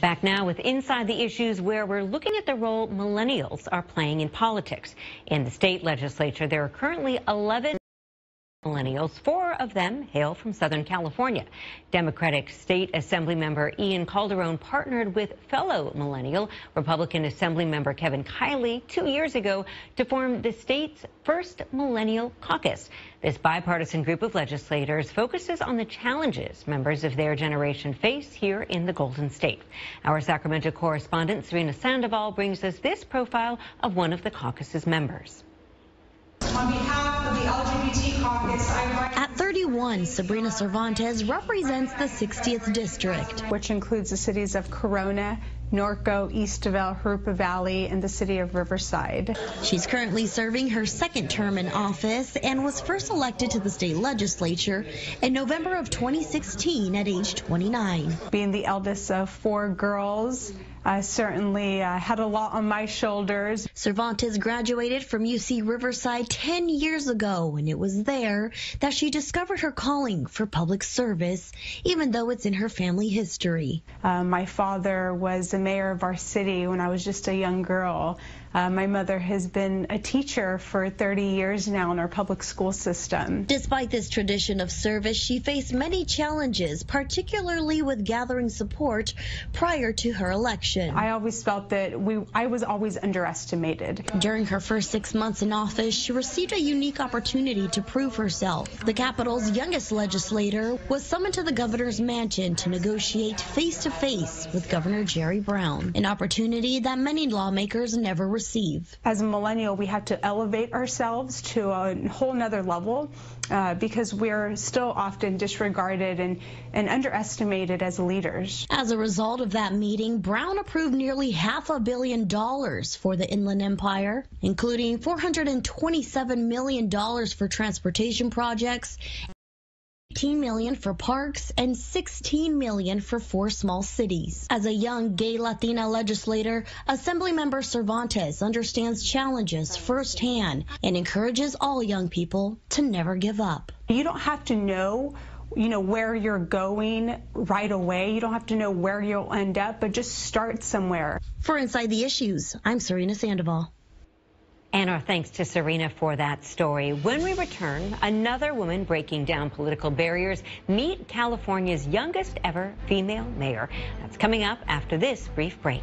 Back now with Inside the Issues, where we're looking at the role millennials are playing in politics. In the state legislature, there are currently 11 millennials. Four of them hail from Southern California. Democratic State Assembly member Ian Calderon partnered with fellow millennial Republican Assembly member Kevin Kiley two years ago to form the state's first Millennial Caucus. This bipartisan group of legislators focuses on the challenges members of their generation face here in the Golden State. Our Sacramento correspondent Serena Sandoval brings us this profile of one of the caucus's members. On behalf of the LGBT caucus, I At 31, Sabrina Cervantes represents the 60th district, which includes the cities of Corona, Norco, Eastvale, Jurupa Valley, and the city of Riverside. She's currently serving her second term in office and was first elected to the state legislature in November of 2016 at age 29. Being the eldest of four girls, I certainly uh, had a lot on my shoulders. Cervantes graduated from UC Riverside 10 years ago, and it was there that she discovered her calling for public service, even though it's in her family history. Uh, my father was the mayor of our city when I was just a young girl. Uh, my mother has been a teacher for 30 years now in our public school system. Despite this tradition of service, she faced many challenges, particularly with gathering support prior to her election. I always felt that we, I was always underestimated. During her first six months in office, she received a unique opportunity to prove herself. The capital's youngest legislator was summoned to the governor's mansion to negotiate face to face with Governor Jerry Brown, an opportunity that many lawmakers never receive. As a millennial, we have to elevate ourselves to a whole nother level uh, because we're still often disregarded and, and underestimated as leaders. As a result of that meeting, Brown approved nearly half a billion dollars for the Inland Empire, including $427 million for transportation projects 18 million for parks and 16 million for four small cities. As a young gay Latina legislator, Assemblymember Cervantes understands challenges firsthand and encourages all young people to never give up. You don't have to know you know where you're going right away. You don't have to know where you'll end up, but just start somewhere. For Inside the Issues, I'm Serena Sandoval. And our thanks to Serena for that story. When we return, another woman breaking down political barriers. Meet California's youngest ever female mayor. That's coming up after this brief break.